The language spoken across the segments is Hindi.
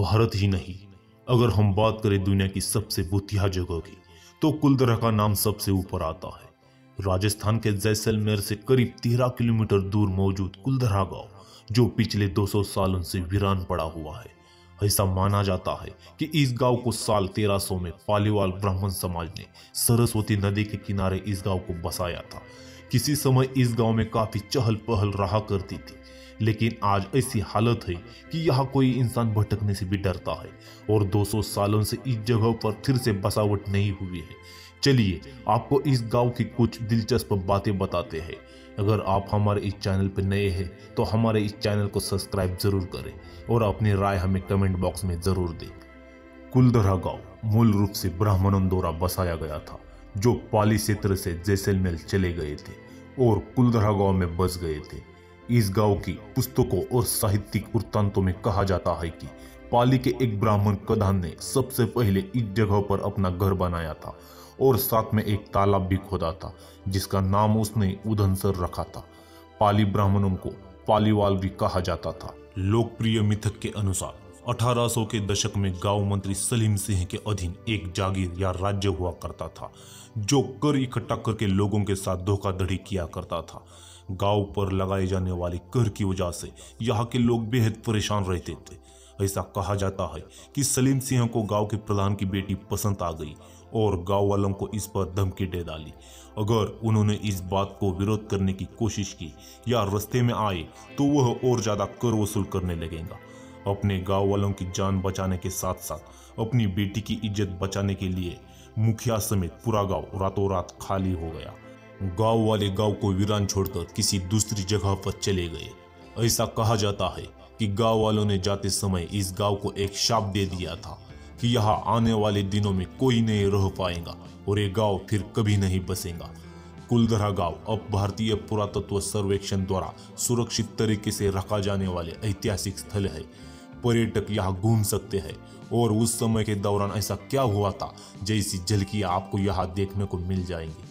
भारत ही नहीं। अगर हम बात करें दुनिया की सबसे बुतिया जगह की तो कुलदरा का नाम सबसे ऊपर आता है। राजस्थान के जैसलमेर से करीब तेरह किलोमीटर दूर मौजूद कुलदरा गाँव, जो पिछले 200 सालों से वीरान पड़ा हुआ है। ऐसा माना जाता है कि इस गाँव को साल 1300 में पालीवाल ब्राह्मण समाज ने सरस्वती नदी के किनारे इस गाँव को बसाया था। किसी समय इस गाँव में काफ़ी चहल पहल रहा करती थी। लेकिन आज ऐसी हालत है कि यहाँ कोई इंसान भटकने से भी डरता है और 200 सालों से इस जगह पर फिर से बसावट नहीं हुई है। चलिए, आपको इस गाँव की कुछ दिलचस्प बातें बताते हैं। अगर आप हमारे इस चैनल पर नए हैं तो हमारे इस चैनल को सब्सक्राइब ज़रूर करें और अपनी राय हमें कमेंट बॉक्स में ज़रूर दें। कुलदरा गाँव मूल रूप से ब्राह्मणों द्वारा बसाया गया था, जो पाली क्षेत्र से जैसलमेर चले गए थे और कुलदरा गाँव में बस गए थे। इस गाँव की पुस्तकों और साहित्यिक वृत्तांतों में कहा जाता है कि पाली के एक ब्राह्मण कदान ने सबसे पहले इस जगह पर अपना घर बनाया था और साथ में एक तालाब भी खोदा था, जिसका नाम उसने उधनसर रखा था। पाली ब्राह्मणों को पालीवाल भी कहा जाता था। लोकप्रिय मिथक के अनुसार 1800 के दशक में गाँव मंत्री सलीम सिंह के अधीन एक जागीर या राज्य हुआ करता था, जो कर इकट्ठा करके लोगों के साथ धोखाधड़ी किया करता था। गाँव पर लगाए जाने वाले कर की वजह से यहाँ के लोग बेहद परेशान रहते थे। ऐसा कहा जाता है कि सलीम सिंह को गाँव के प्रधान की बेटी पसंद आ गई और गाँव वालों को इस पर धमकी दे डाली। अगर उन्होंने इस बात को विरोध करने की कोशिश की या रस्ते में आए तो वह और ज़्यादा कर वसूल करने लगेगा। अपने गाँव वालों की जान बचाने के साथ साथ अपनी बेटी की इज़्ज़त बचाने के लिए मुखिया समेत पूरा गाँव रातों रात खाली हो गया। गाँव वाले गाँव को वीरान छोड़कर किसी दूसरी जगह पर चले गए। ऐसा कहा जाता है कि गाँव वालों ने जाते समय इस गाँव को एक शाप दे दिया था कि यहाँ आने वाले दिनों में कोई नहीं रह पाएगा और ये गाँव फिर कभी नहीं बसेगा। कुलधरा गाँव, अब भारतीय पुरातत्व सर्वेक्षण द्वारा सुरक्षित तरीके से रखा जाने वाले ऐतिहासिक स्थल है। पर्यटक यहाँ घूम सकते हैं, और उस समय के दौरान ऐसा क्या हुआ था, जैसी झलकियाँ आपको यहाँ देखने को मिल जाएँगी।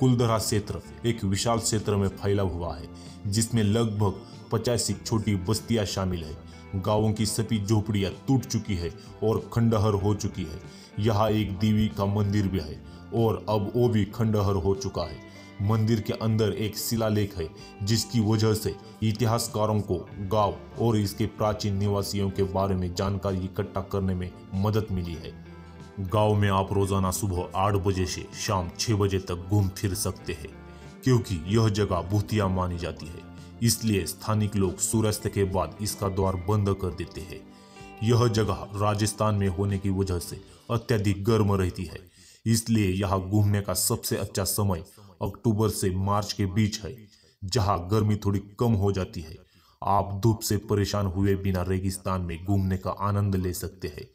कुलधरा क्षेत्र एक विशाल क्षेत्र में फैला हुआ है, जिसमें लगभग पचासी छोटी बस्तियाँ शामिल है। गाँवों की सभी झोपड़ियाँ टूट चुकी है और खंडहर हो चुकी है। यहाँ एक देवी का मंदिर भी है और अब वो भी खंडहर हो चुका है। मंदिर के अंदर एक शिलालेख है, जिसकी वजह से इतिहासकारों को गाँव और इसके प्राचीन निवासियों के बारे में जानकारी इकट्ठा करने में मदद मिली है। गाँव में आप रोज़ाना सुबह आठ बजे से शाम छह बजे तक घूम फिर सकते हैं, क्योंकि यह जगह भूतिया मानी जाती है। इसलिए स्थानिक लोग सूर्यास्त के बाद इसका द्वार बंद कर देते हैं। यह जगह राजस्थान में होने की वजह से अत्यधिक गर्म रहती है। इसलिए यहाँ घूमने का सबसे अच्छा समय अक्टूबर से मार्च के बीच है, जहाँ गर्मी थोड़ी कम हो जाती है। आप धूप से परेशान हुए बिना रेगिस्तान में घूमने का आनंद ले सकते हैं।